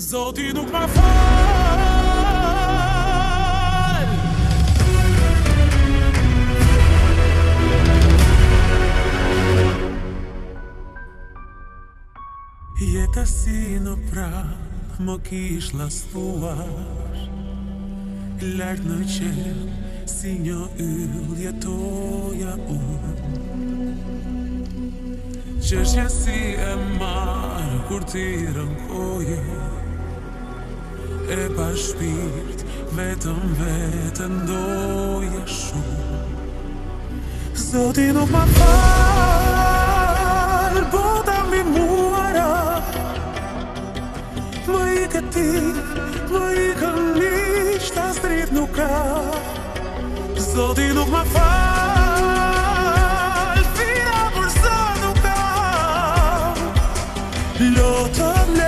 ZOTI NUK MA FAJN Jeta si nuk prah Mok ish las luash Lart në qenë Si njo yll jetoja unë Gjesh si e marr Kur ti rënkojë e pa shpirt Vetëm vetën doje shumë Zoti nuk ma falë Bota po mi muara Më i këti, më i këmi Shta strit nuk ka Zoti nuk ma falë Lotëm le